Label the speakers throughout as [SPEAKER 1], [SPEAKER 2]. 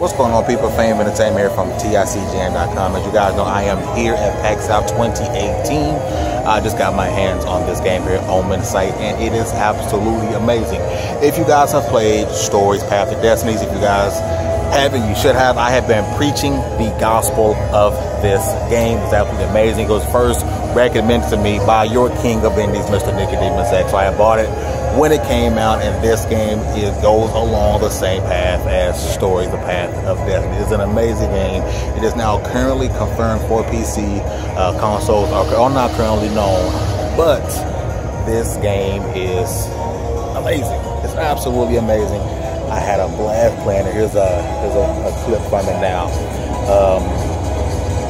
[SPEAKER 1] What's going on, people? Fame Entertainment here from TICGN.com. As you guys know, I am here at PAX South 2018. I just got my hands on this game here, Omensight, and it is absolutely amazing. If you guys have played Stories, Path of Destinies, if you guys haven't, you should have. I have been preaching the gospel of this game. It's absolutely amazing. It was first recommended to me by your king of indies, Mr. Nicodemus X. So I bought it when it came out, and this game it goes along the same path as Story, The Path of Destiny. It's an amazing game. It is now currently confirmed for PC. Uh, consoles are, not currently known, but this game is amazing. It's absolutely amazing. I had a blast playing it. Here's a here's a, a clip from it now. Um,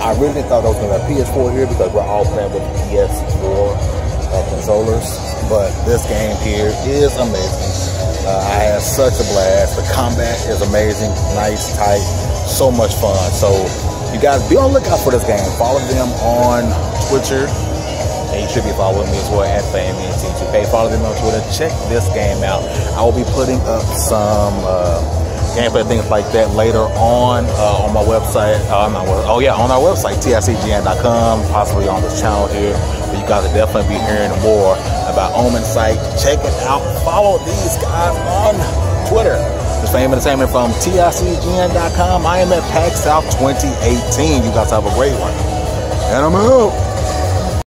[SPEAKER 1] I really thought it was going to be a PS4 here because we're all playing with PS4 uh, controllers but this game here is amazing. Uh, I had such a blast. The combat is amazing, nice, tight, so much fun. So you guys be on lookout for this game. Follow them on Twitter. And you should be following me as well at FameNT2K. Follow them on Twitter. Check this game out. I will be putting up some uh, gameplay things like that later on uh, on my website. Uh, oh yeah, on our website, TICGN.com, possibly on this channel here. But you guys will definitely be hearing more about Omensight. Check it out. Follow these guys on Twitter. The Fame Entertainment from TICGN.com. I am at PAX South 2018. You guys have a great one. And I'm out.